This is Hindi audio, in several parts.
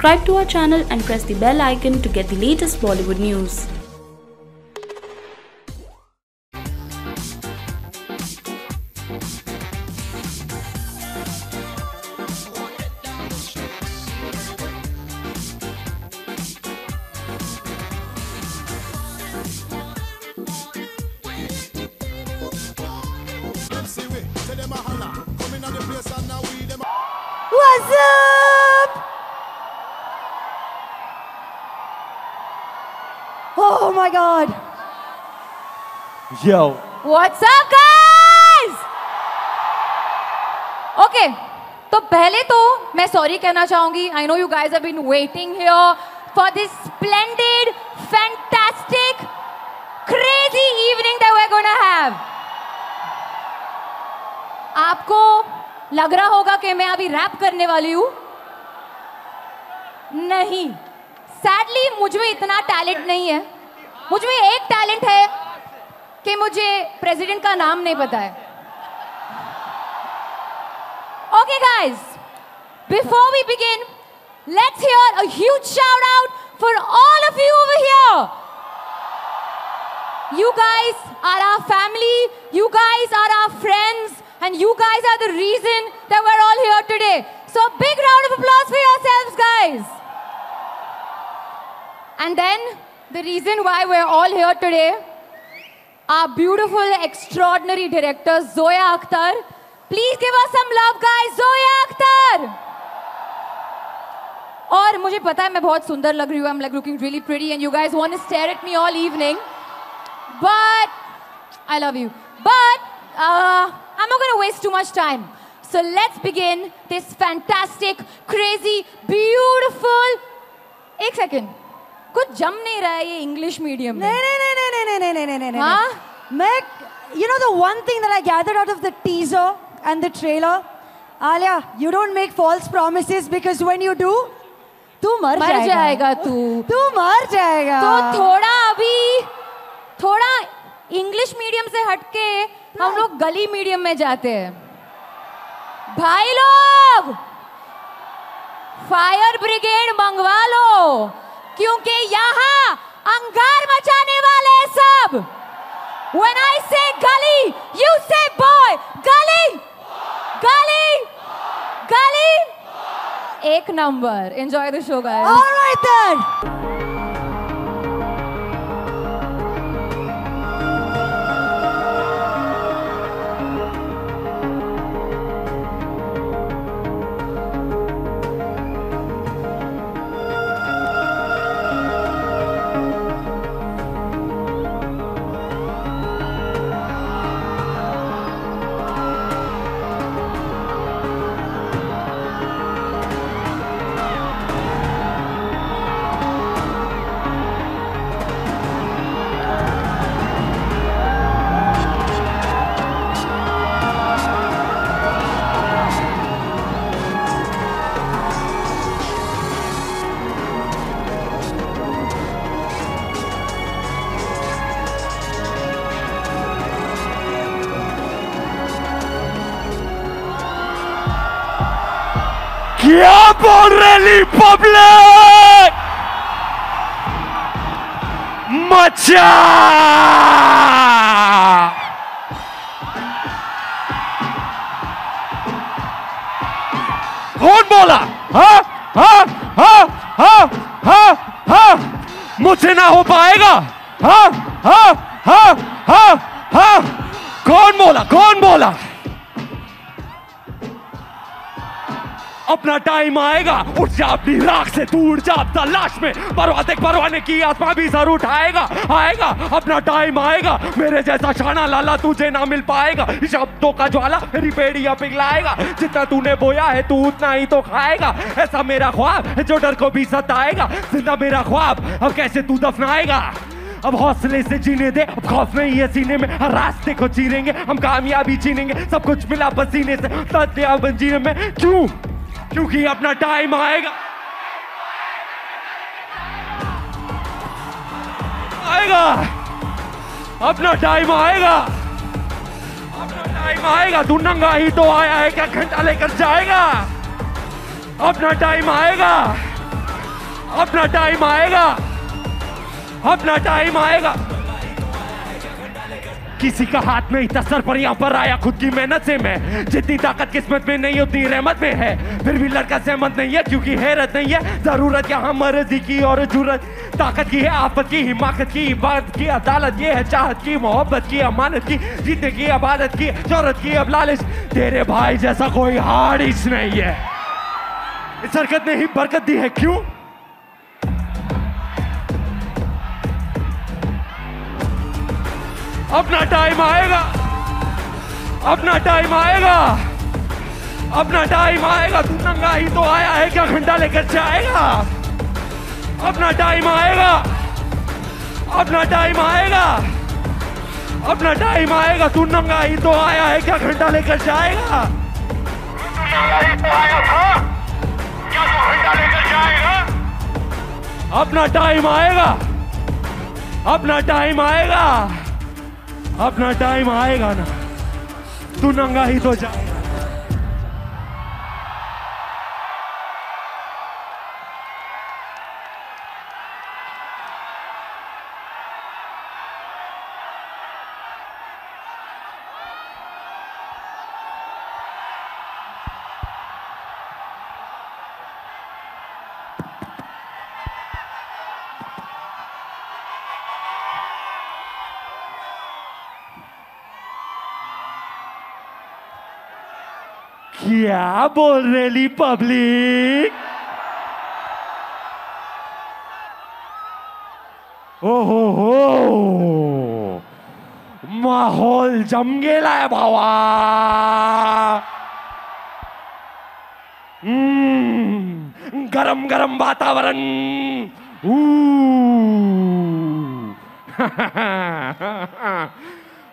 Subscribe to our channel and press the bell icon to get the latest Bollywood news. MC we, Oh my god. Yo. What's up guys? Okay तो पहले तो मैं सॉरी कहना चाहूँगी I know you have been waiting here for this splendid fantastic crazy evening that we are gonna have आपको लग रहा होगा कि मैं अभी रैप करने वाली हूँ नहीं सैडली मुझमें इतना टैलेंट नहीं है मुझमें एक टैलेंट है कि मुझे प्रेसिडेंट का नाम नहीं पता है। Okay guys before we begin let's hear a huge shout out for all of you over here you guys are are family you guys are are friends and you guys are the reason that we are all here today so big round of applause for yourselves guys and then the reason why we're all here today are beautiful extraordinary director zoya akhtar. Please give us some love guys. Zoya akhtar! और मुझे पता है मैं बहुत सुंदर लग रही हूँ। I'm like looking really pretty and you guys want to stare at me all evening. But I love you. But uh, I'm not gonna waste too much time. So let's begin this fantastic crazy beautiful एक सेकंड कुछ जम नहीं रहा है ये इंग्लिश मीडियम में? नहीं नहीं नहीं नहीं नहीं नहीं नहीं नहीं नहीं। हाँ? मैं you know the one thing that I gathered out of the teaser and the trailer? Alia you don't make false promises because when you do तू मर मर जाएगा। जाएगा तू। तू मर जाएगा। तो थोड़ा अभी थोड़ा इंग्लिश मीडियम से हटके हम लोग गली मीडियम में जाते हैं। भाई लोग फायर ब्रिगेड मंगवा लो। क्योंकि यहाँ अंगार मचाने वाले हैं सब When I say gully, you say boy. Gully, gully, gully. एक number enjoy the show guys all right रही पब्लिक मचा कौन बोला हाँ हाँ हाँ हाँ हाँ हाँ मुझसे ना हो पाएगा। हाँ? हाँ? हाँ? हाँ? हाँ? कौन बोला कौन बोला अपना टाइम आएगा। उठ जा अपनी राख से तू उड़ जा अब लाश में। परवाते परवाने की, आत्मा भी ज़रूर उठाएगा आएगा, अपना टाइम आएगा। मेरे जैसा शाना लाला तुझे ना मिल पाएगा। शब्दों का ज्वाला मेरी पेड़िया पिघलाएगा। जितना तूने बोया है, तू उतना ही तो खाएगा। ऐसा मेरा ख्वाब जो डर को भी सताएगा। ज़िंदा मेरा ख्वाब, अब कैसे तू दफनाएगा? अब हौसले से जीने दे, अब खौफ नहीं है सीने में। हर रास्ते को चीरेंगे, हम कामयाबी चीनेंगे। सब कुछ मिला पसीने से जीने में। क्यों? क्योंकि अपना टाइम आएगा। आएगा। अपना टाइम आएगा। अपना टाइम आएगा। तू नंगा ही तो आया है क्या घंटा लेकर जाएगा। अपना टाइम आएगा। अपना टाइम आएगा। अपना टाइम आएगा। किसी का हाथ नहीं था सर पर यहाँ पर आया खुद की मेहनत से मैं। जितनी ताकत किस्मत में नहीं, उतनी रहमत में है। फिर भी लड़का सहमत नहीं है, क्योंकि हैरत नहीं है। ज़रूरत यहाँ मर्ज़ी की और ज़रूरत। ताकत की है, आफत की, हिमाकत की, इबादत की, अदालत ये है, चाहत की, मोहब्बत की, अमानत की जीतने की, अबादत की, शोहरत की, अब लालच। तेरे भाई जैसा कोई हारिश नहीं है। इस हरकत ने ही बरकत दी है, क्यों? अपना टाइम आएगा। अपना टाइम आएगा। अपना टाइम आएगा। तू नंगा ही तो आया है क्या? घंटा लेकर जाएगा अपना टाइम आएगा। अपना टाइम आएगा। अपना टाइम आएगा। तू नंगा ही तो आया है क्या? घंटा लेकर जाएगा अपना टाइम आएगा। अपना टाइम आएगा। अपना टाइम आएगा ना। तू नंगा ही तो जाएगा क्या बोल रही पब्लिक? ओहो हो माहौल जम गेलाय भावा। हम्म, गरम गरम वातावरण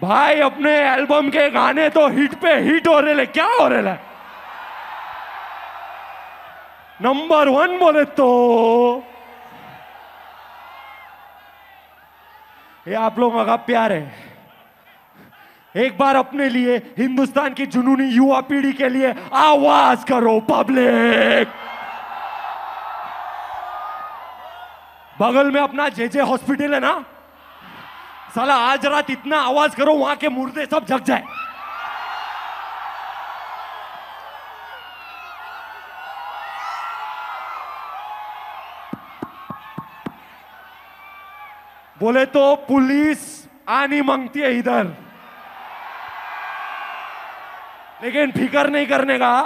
भाई अपने एल्बम के गाने तो हिट पे हिट हो रहे क्या हो रहे ले नंबर वन बोले तो ये आप लोगों का प्यार है। एक बार अपने लिए हिंदुस्तान की जुनूनी युवा पीढ़ी के लिए आवाज़ करो पब्लिक बगल में अपना जे जे हॉस्पिटल है ना? साला आज रात इतना आवाज़ करो, वहाँ के मुर्दे सब जग जाए। बोले तो पुलिस आनी मांगती है इधर। लेकिन फिकर नहीं करने का,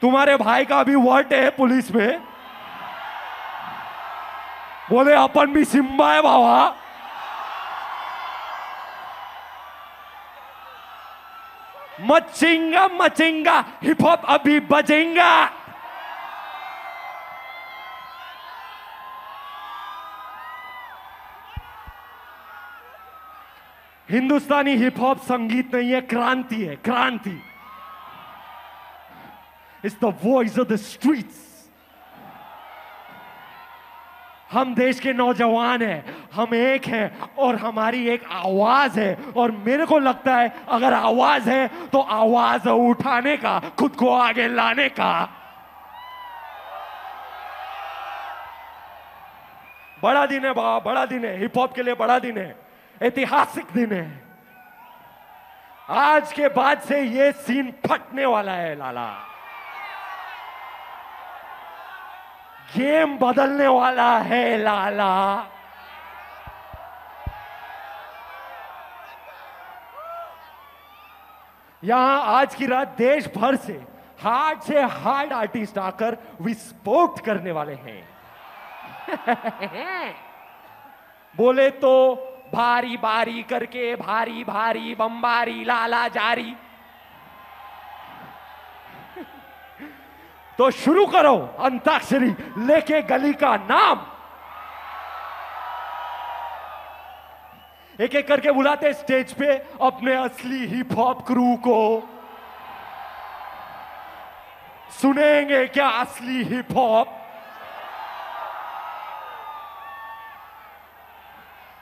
तुम्हारे भाई का भी वर्ट है पुलिस में। बोले, अपन भी सिम्बा है बाबा। मचेंगा मचेंगा हिप हॉप अभी बजेंगा। हिंदुस्तानी हिप हॉप संगीत नहीं है, क्रांति है, क्रांति। It's the voice of the streets हम देश के नौजवान हैं, हम एक हैं और हमारी एक आवाज़ है और मेरे को लगता है अगर आवाज़ है तो आवाज़ उठाने का, खुद को आगे लाने का। बड़ा दिन है बाबा बड़ा दिन है हिप हॉप के लिए बड़ा दिन है। ऐतिहासिक दिन है। आज के बाद से ये सीन फटने वाला है, लाला। गेम बदलने वाला है, लाला। यहाँ आज की रात देश भर से हार्ड से हार्ड आर्टिस्ट आकर विस्फोट करने वाले हैं। बोले तो भारी बारी करके, भारी भारी, बम्बारी, लाला जारी। तो शुरू करो, अंताक्षरी, लेके गली का नाम। एक एक करके बुलाते स्टेज पे अपने असली हिप हॉप क्रू को। सुनेंगे क्या असली हिप हॉप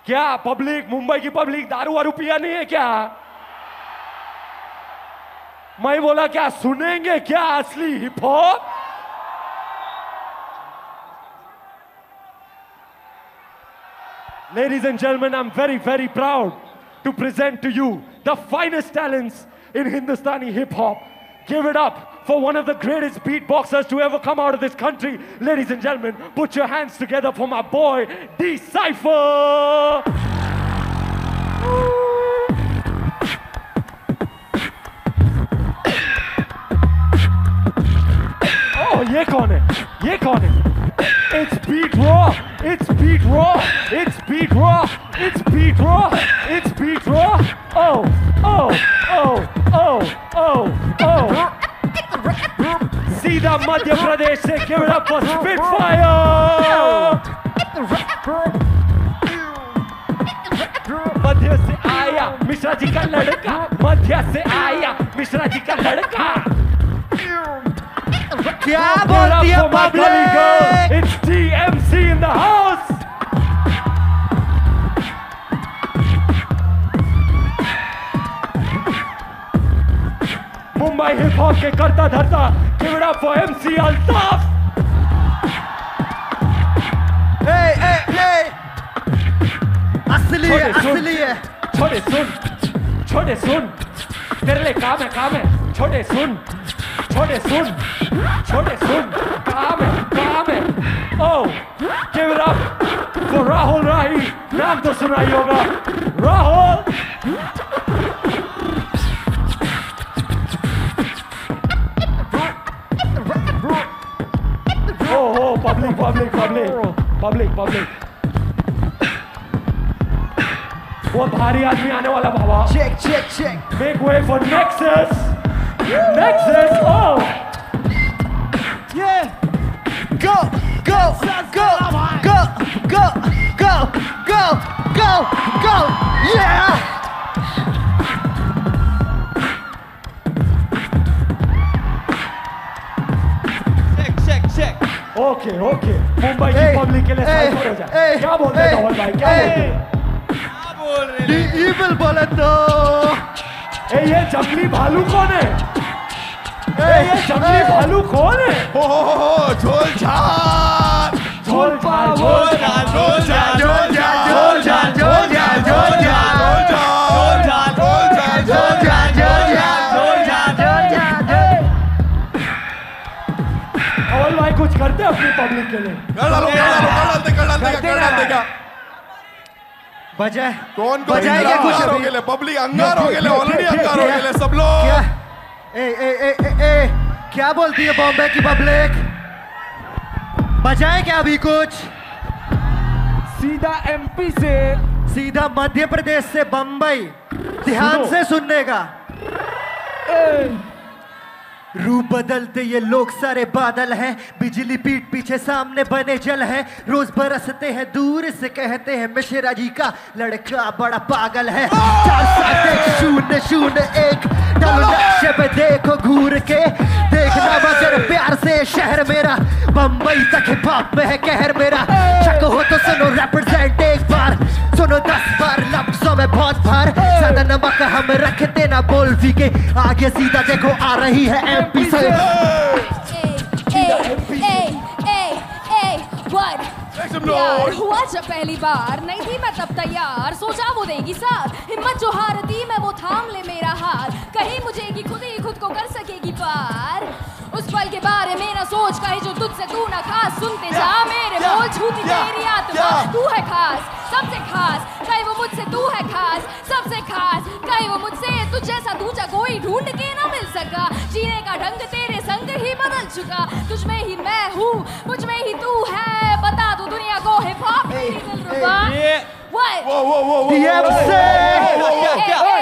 क्या पब्लिक, मुंबई की पब्लिक दारू वारू पिया नहीं है क्या? मैं बोला, क्या सुनेंगे क्या असली hip hop ladies and gentleman I am very very proud to present to you the finest talents in Hindustani hip hop give it up for one of the greatest beatboxers to ever come out of this country. Ladies and gentlemen, put your hands together for my boy, D Cypher. Oh, ये कौन है? ये कौन है? It's beat raw. It's beat raw. It's beat raw. It's beat raw. It's beat raw. Oh, oh, oh, सीधा मध्य प्रदेश से it up for Spitfire. मध्य से आया मिश्रा जी का लड़का मध्य से आया मिश्रा जी का लड़का क्या it बोलती है. Public It's DMC in the house. Mumbai hip hop के करता धरता it up for MC Altaf ए ए ए असली है छोटे असली है छोटे सुन छोटे सुन तेरे लिए काम है काम है छोटे सुन छोटे सुन छोटे सुन काम है काम है ओ give it up for Rahul Rahi नाम तो सुना ही होगा राहुल ओ ओ public public public public public वो भारी आदमी आने वाला बाबा check check check Make way for Nexus! Nexus! Oh! Yeah. Go, go, go, go, go, go, go, go, go. Yeah. Okay okay Mumbai की पब्लिक के लिए साइड हो जाए क्या बोल रहे हो भाई? क्या बोल रहे हो? ये इविल बोले तो ए ये जंगली भालू कौन है? ए ये जंगली भालू कौन है? हो हो हो झोल झार झोल पा झोल झोल झोल। झोल झोल। करते हैं अपनी पब्लिक के लिए? कर डालो कर डालो कर डालते कर डालते कर डालते का बजाए कौन कौन बजाए क्या कुछ हो? गेले पब्लिक अंगार हो गेले ऑलरेडी अंगार हो गेले सब लोग। क्या? ए ए ए ए ए क्या बोलती है बॉम्बे की पब्लिक बजाए क्या अभी कुछ? सीधा एमपी से। सीधा मध्य प्रदेश से बम्बई ध्यान से सुनने का। रूप बदलते ये लोग सारे बादल हैं। बिजली पीठ पीछे सामने बने जल हैं। रोज बरसते हैं, दूर से कहते हैं, मिश्रा जी का लड़का बड़ा पागल है। शून्य शून्य एक पे देखो घूर के। देखना मगर प्यार से शहर मेरा। बम्बई तक में है कहर मेरा। शक हो तो सुनो रिप्रेजेंट एक बार। सुनो दस बार लफ्जों में बहुत भार। ज़्यादा नमक हम रखते ना बोल फ़ी के। आगे सीधा देखो आ रही है एमपी से यार हुआ जब पहली बार? नहीं थी मैं तब तैयार। सोचा वो देगी साथ। हिम्मत जो हारती मैं वो थाम ले मेरा हाथ कहीं मुझे कि खुद ही खुद को कर सकेगी पार। उस पल के बारे में ना सोच कहीं जो तुझसे तू ना खास। सुनते जा मेरे बोल छूती तेरी आत्मा तू है खास सबसे खास। कहीं वो मुझसे तू है खास सबसे खास। कहीं वो मुझसे तुझ जैसा दूजा कोई ढूंढ के ना मिल सका। जीने का ढंग तेरे संग ही बदल चुका। तुझ में ही मैं हूँ मुझमें ही तू है। बता दू दुनिया को हिप हॉप मेरी दिलरुबा What? वो वो वो वो DMC! वो, वो, वो, वो, ए, क्या? ए,